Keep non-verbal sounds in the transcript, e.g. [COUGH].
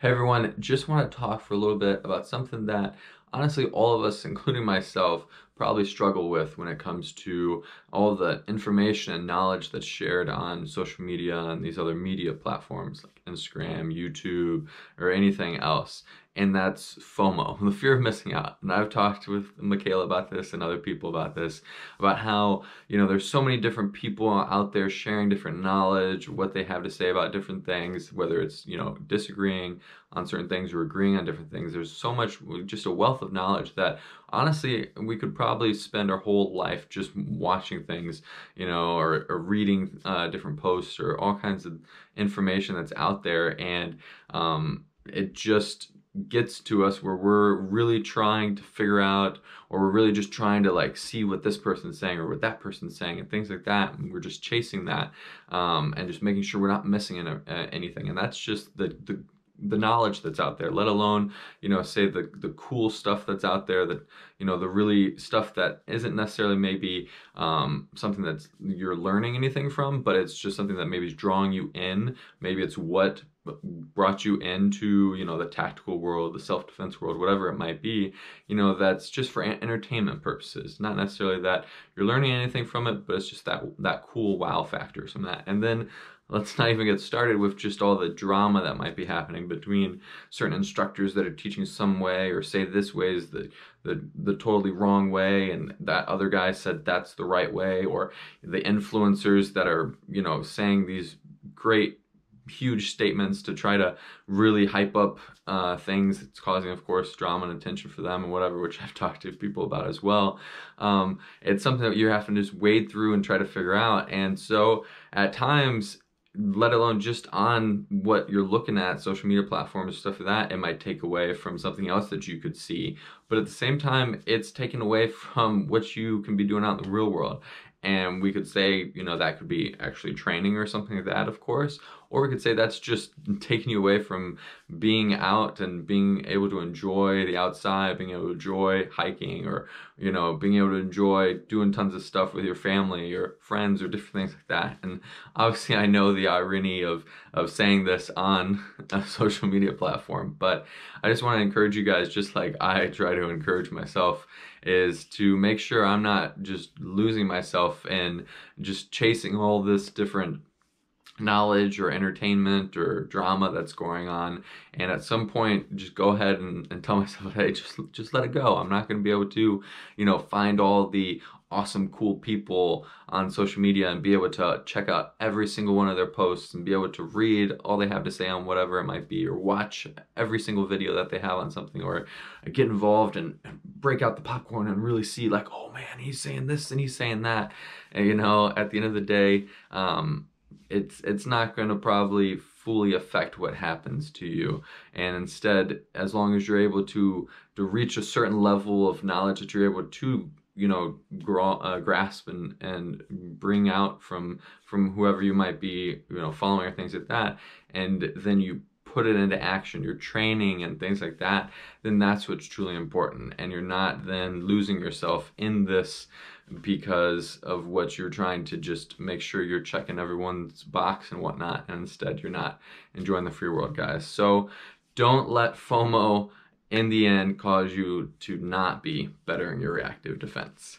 Hey everyone, just want to talk for a little bit about something that honestly all of us, [LAUGHS] including myself, probably struggle with when it comes to all the information and knowledge that's shared on social media and these other media platforms like Instagram, YouTube, or anything else. And that's FOMO, [LAUGHS] the fear of missing out. And I've talked with Michaela about this and other people about this, about how, you know, there's so many different people out there sharing different knowledge, what they have to say about different things, whether it's, you know, disagreeing on certain things or agreeing on different things. There's so much, just a wealth of knowledge that honestly, we could probably spend our whole life just watching things, you know, or, or reading uh, different posts or all kinds of information that's out there. And um, it just gets to us where we're really trying to figure out or we're really just trying to like see what this person's saying or what that person's saying and things like that and we're just chasing that um, and just making sure we're not missing any, uh, anything and that's just the, the the knowledge that's out there, let alone, you know, say the, the cool stuff that's out there that, you know, the really stuff that isn't necessarily maybe um, something that you're learning anything from, but it's just something that maybe is drawing you in. Maybe it's what brought you into, you know, the tactical world, the self-defense world, whatever it might be, you know, that's just for entertainment purposes. Not necessarily that you're learning anything from it, but it's just that, that cool wow factor from that. And then Let's not even get started with just all the drama that might be happening between certain instructors that are teaching some way or say this way is the, the, the totally wrong way and that other guy said that's the right way or the influencers that are, you know, saying these great huge statements to try to really hype up uh, things. It's causing, of course, drama and attention for them and whatever, which [LAUGHS] I've talked to people about as well. Um, it's something that you're having to just wade through and try to figure out. And so at times, let alone just on what you're looking at social media platforms stuff like that it might take away from something else that you could see. But at the same time it's taken away from what you can be doing out in the real world. And we could say you know that could be actually training or something like that of course or we could say that's just taking you away from being out and being able to enjoy the outside being able to enjoy hiking or you know being able to enjoy doing tons of stuff with your family your friends or different things like that. And obviously i know the irony of of saying this on a [LAUGHS] social media platform but i just want to encourage you guys just like i try to encourage myself is to make sure I'm not just losing myself and just chasing all this different knowledge or entertainment or drama that's going on. And at some point just go ahead and, and tell myself [LAUGHS] hey just just let it go. I'm not going to be able to you know find all the awesome cool people on social media and be able to check out every single one of their posts and be able to read all they have to say on whatever it might be or watch every single video that they have on something or get involved and break out the popcorn and really see like oh man he's saying this and he's saying that. And you know at the end of the day um, it's it's not going to probably fully affect what happens to you. And instead as long as you're able to to reach a certain level of knowledge that you're able to you know uh, grasp and and bring out from from whoever you might be you know following or things like that and then you put it into action your training and things like that then that's what's truly important. And you're not then losing yourself in this because of what you're trying to just make sure you're checking everyone's box and whatnot and instead you're not enjoying the free world guys. So don't let fomo in the end cause you to not be better in your reactive defense